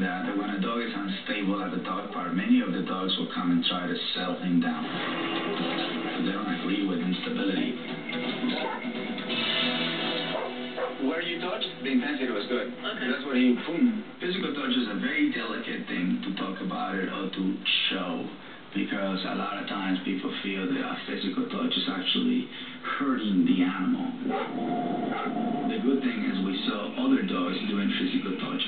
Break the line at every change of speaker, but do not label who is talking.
that when a dog is unstable at the dog park, many of the dogs will come and try to settle him down. Because they don't agree with instability. Where you touched, the intensity was good.
Okay.
That's what he boom. Physical touch is a very delicate thing to talk about it or to show because a lot of times people feel that a physical touch is actually hurting the animal. The good thing is we saw other dogs doing physical touch.